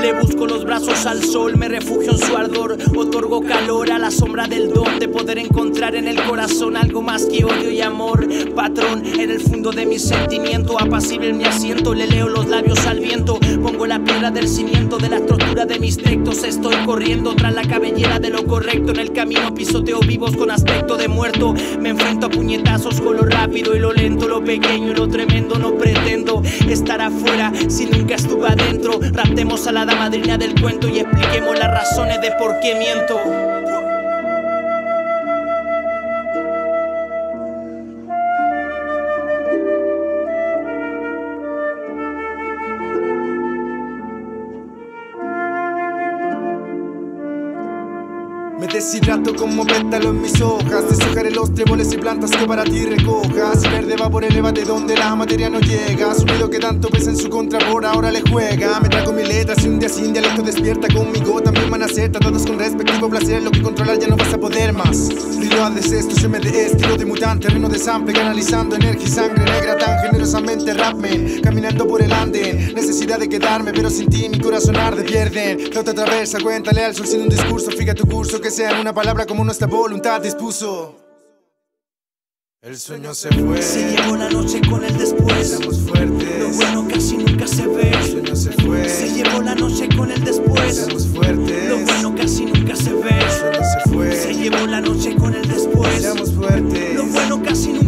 Le busco los brazos al sol, me refugio en su ardor. Otorgo calor a la sombra del don de poder encontrar en el corazón algo más que odio y amor. Patrón, en el fondo de mi sentimiento, apacible en mi asiento. Le leo los labios al viento. Pongo la piedra del cimiento de la estructura de mis textos. Estoy corriendo tras la cabellera de lo correcto. En el camino pisoteo vivos con aspecto de muerto. Me enfrento a puñetazos con lo rápido y lo lento, lo pequeño y lo tremendo. No pretendo estar afuera si nunca estuve adentro. Raptemos a la madrina del cuento y expliquemos las razones de por qué miento. Me deshidrato como pétalo en mis hojas Deshojaré los tréboles y plantas que para ti recojas. Verde va por el de donde la materia no llega. Subido que tanto pesa en su contra por ahora le juega. Me trago mi letras y un día sin despierta conmigo También van a ser tratados con respectivo placer. Lo que controlar ya no vas a poder más. Rituales esto se me de estilo de mutante Reno de sample canalizando energía y sangre negra Tan generosamente rapmen Caminando por el anden Necesidad de quedarme pero sin ti mi corazón arde Pierden Flota atravesa cuéntale al sol sin un discurso Fija tu curso que sea en una palabra como nuestra voluntad dispuso. El sueño se fue. Se llevó la noche con el después. Seamos fuertes. Lo bueno casi nunca se ve. El sueño se fue. Se llevó la noche con el después. Seamos fuertes. Lo bueno casi nunca se ve. El sueño se fue. Se llevó la noche con el después. Seamos fuertes. Lo bueno casi nunca